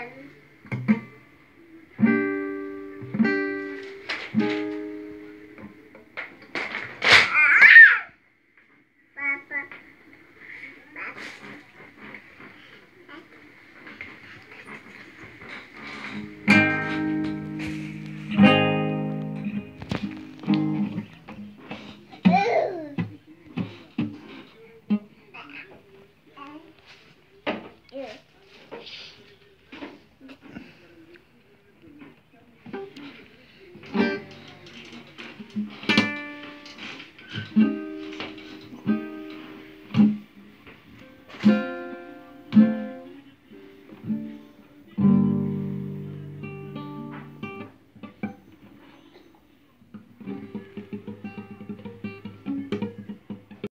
Sure. Mm-hmm.